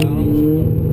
嗯。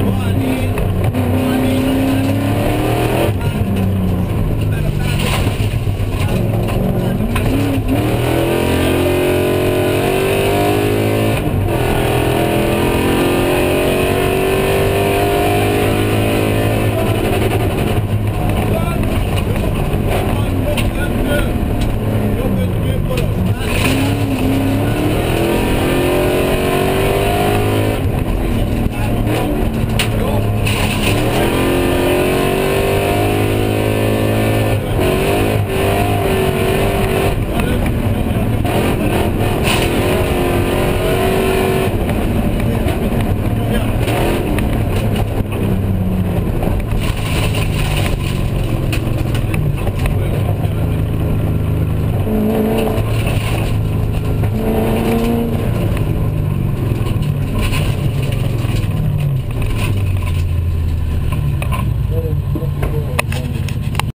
Come.